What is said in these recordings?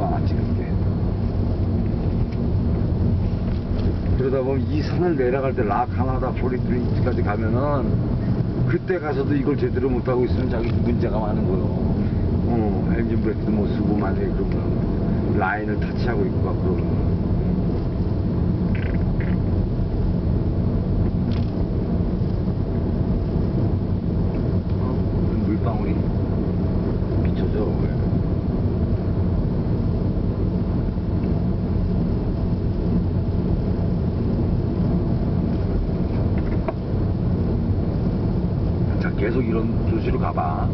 많아 찍은 게. 그러다 보면 이 산을 내려갈 때 라카나다 포리프린스까지 가면은 그때 가서도 이걸 제대로 못하고 있으면 자기 문제가 많은 거요. 어, 엔진 브레이크도 못 쓰고 만약에 그러면 라인을 타치하고 있고 막 그러면. 어, 물방울이 비춰져. 자, 계속 이런 조시로 가봐.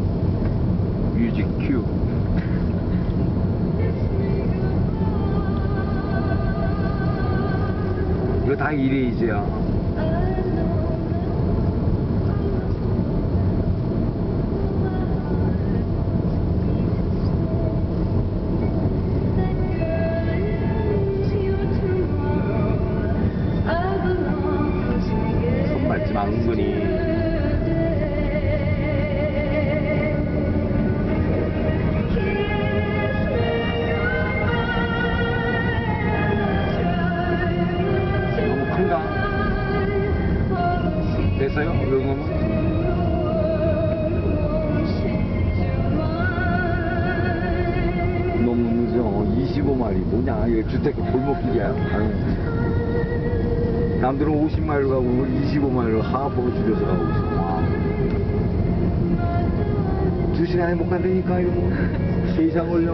뮤직 큐. 이거 다 이레이즈야. 손 밟지 마, 은근히. 이 정도면? 너무 늦어. 25마일이 뭐냐? 이거 주택 골목길이야. 아유. 남들은 50마일로 가고 우리 25마일로 하프로 줄여서 가고 있어. 와. 두 시간에 못 간다니까 이거. 세 이상 걸려.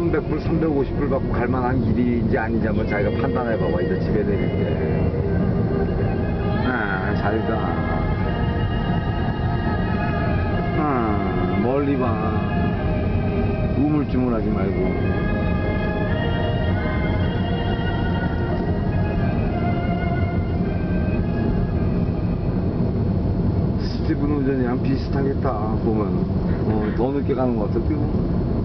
300불, 350불 받고 갈 만한 일인지 아닌지 한번 자기가 판단해 봐봐. 이제 집에 내릴 때. 아, 잘 가. 아, 멀리 봐. 우물쭈물하지 말고. 스티븐 운전이랑 비슷하겠다, 보면. 어, 더 늦게 가는 것 같아, 뛰고.